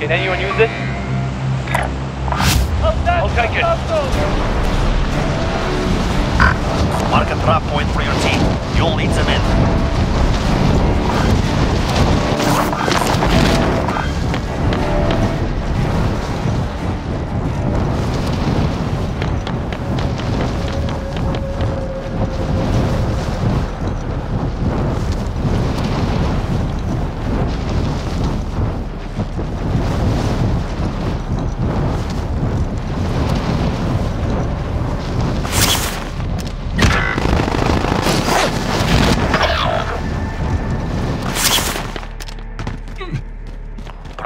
Can anyone use this? I'll take it. Mark a drop point for your team. You'll lead them in.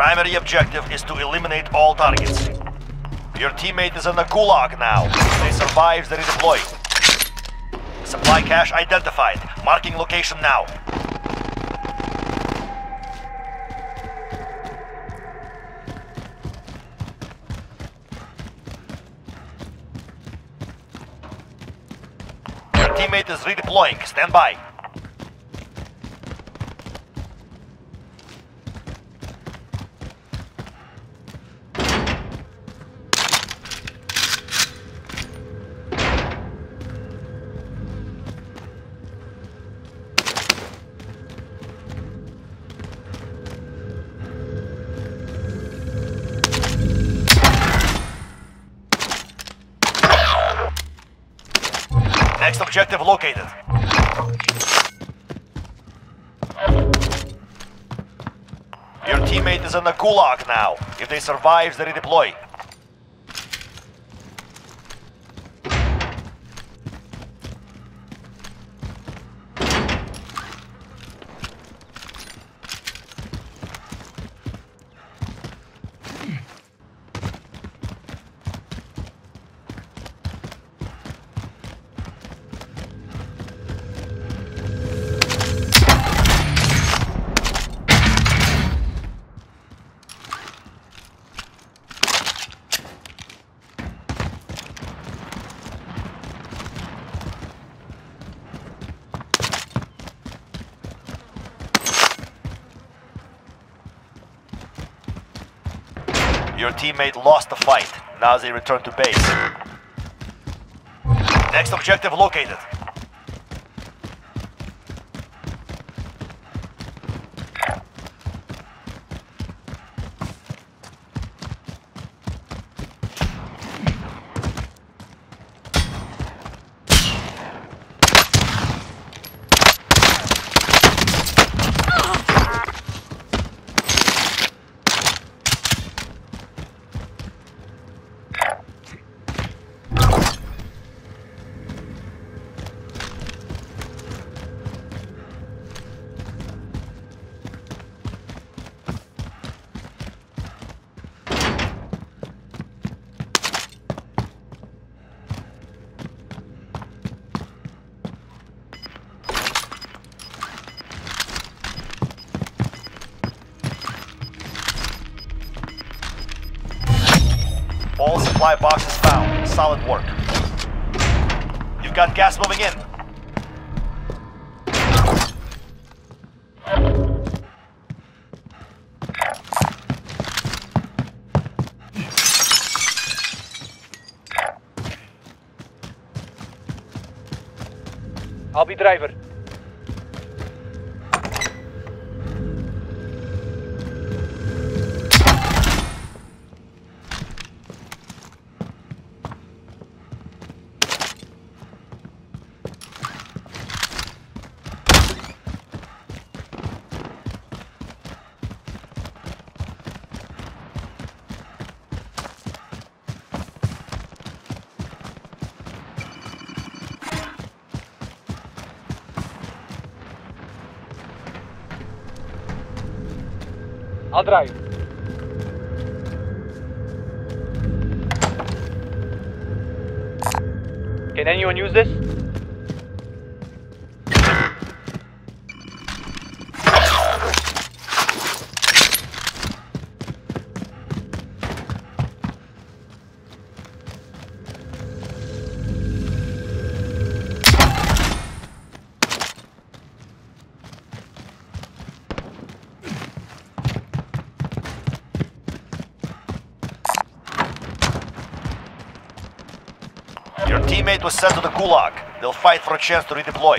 Primary objective is to eliminate all targets. Your teammate is in the gulag now. If they survive, they redeploy. Supply cache identified. Marking location now. Your teammate is redeploying. Stand by. Next objective located. Your teammate is in the gulag now. If they survive, they redeploy. Your teammate lost the fight. Now they return to base. Next objective located. Supply boxes found. Solid work. You've got gas moving in. I'll be driver. I'll drive. Can anyone use this? Teammate was sent to the Gulag. They'll fight for a chance to redeploy.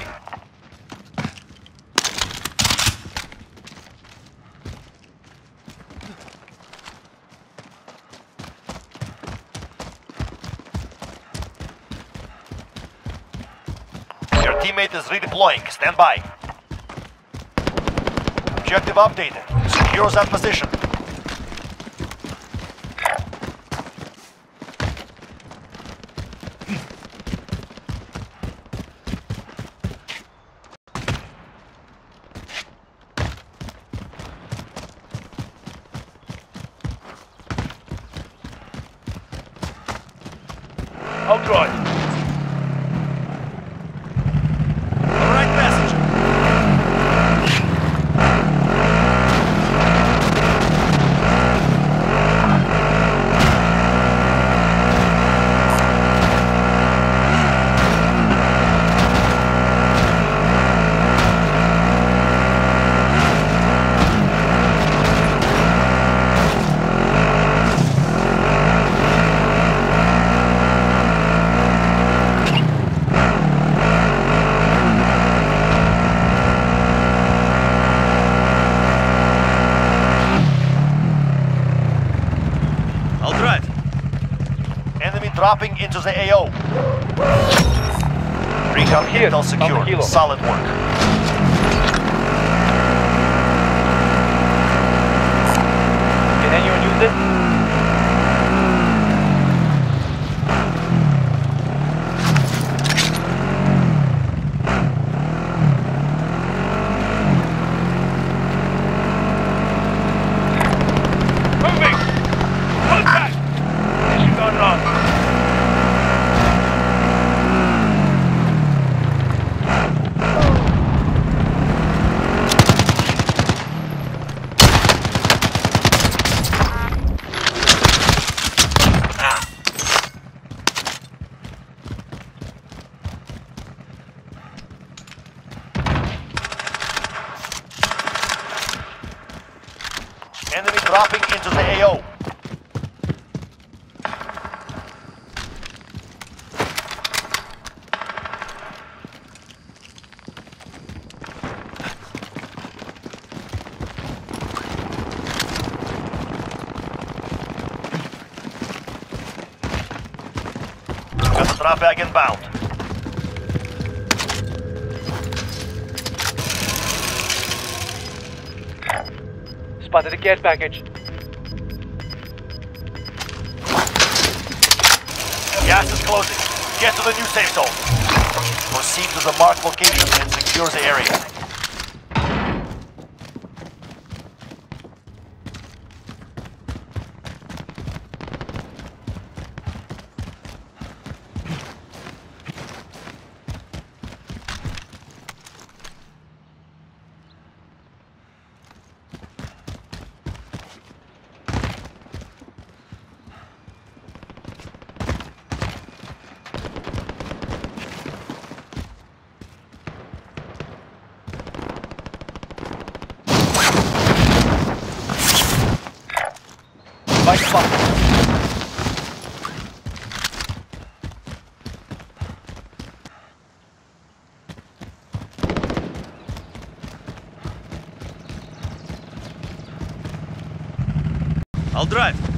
Your teammate is redeploying. Stand by. Objective updated. Secure that position. I'll drive. Alright, passage. I'll drive. Enemy dropping into the AO. Recon Here, intel on the secure. kilo. Solid work. Enemy dropping into the AO. Drop bag inbound. Spotted a care package. Gas is closing. Get to the new safe zone. Proceed to the marked location and secure the area. Right spot. I'll drive.